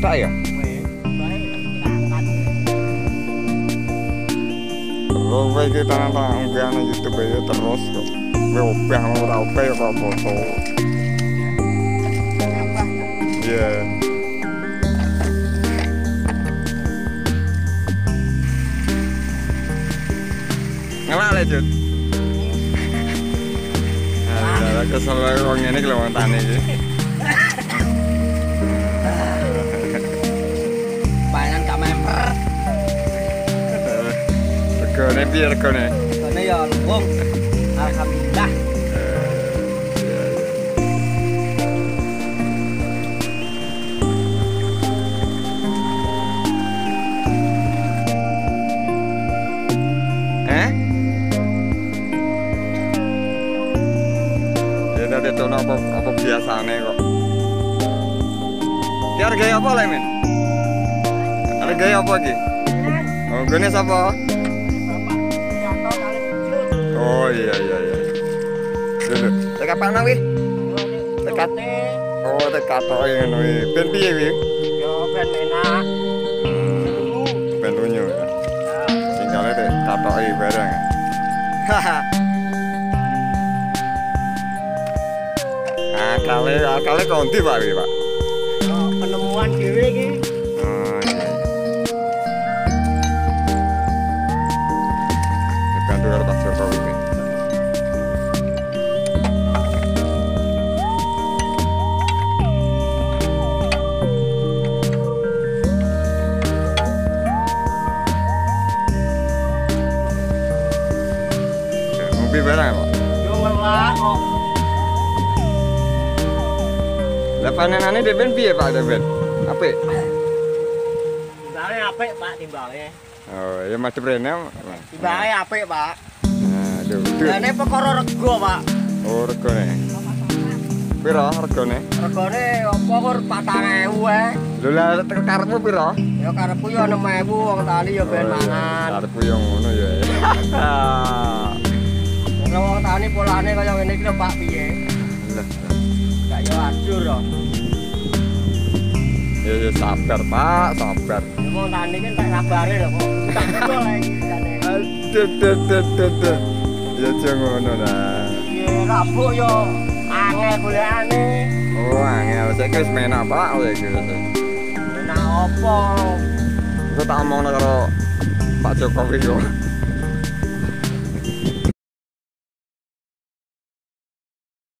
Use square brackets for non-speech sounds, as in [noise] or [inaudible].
tak ya? Terus kowe iki unggahan nang YouTube ya terus kok. Kowe obah ora obah ya kok foto. Iya. Ngelak le, Jun. Kesel wae wong ngene wong tani iki. Regane? Karena ya lumbung. Alhamdulillah. Eh? Ya tuh apa apa biasane kok. Ki harga apa le men? Harga apa iki? Oh, gene sapa? Oh iya iya iya. Dulu. Tekat pana wi? Tekat. Oh, tekat tok ngono wi. Ben piye wi? Yo ben enak. Ben lunyu ya. Tinggalnya deh katoki bareng. Haha. Akale akale konti Pak wi, Pak. Penemuan dhewe iki. Oke, Ngopi bareng Pak. Kok. Lah panenane Depen piye Pak Depen? Apik. Timbangnya apik, Pak, timbangnya. Oh, ya Depen ya. Timbangnya apik, Pak. Aduh, duh. Ini perkara rego, Pak. Oh, regane. Piro regane? Regane apa kur 4000 ae. Lho lah karepmu piro? Ya karepku yo 6000 wong tani yo ben mangan. Karepku yo ngono ya. [laughs] Wong tani polane kaya ngene iki lho, Pak, piye? Lah, Gak yo ajur yo. Ya ya sabar, Pak, sabar. Ya wong tani kan tak sabare lho kok. Tak kula lagi jane. Aduh, duh, duh, duh, duh. Ya jangan ngono lah. Piye rabuk yo angel golekane. Oh, angel. Saiki wis menak, Pak, wis. Nah opo? Aku tak omongno karo Pak Jokowi yo.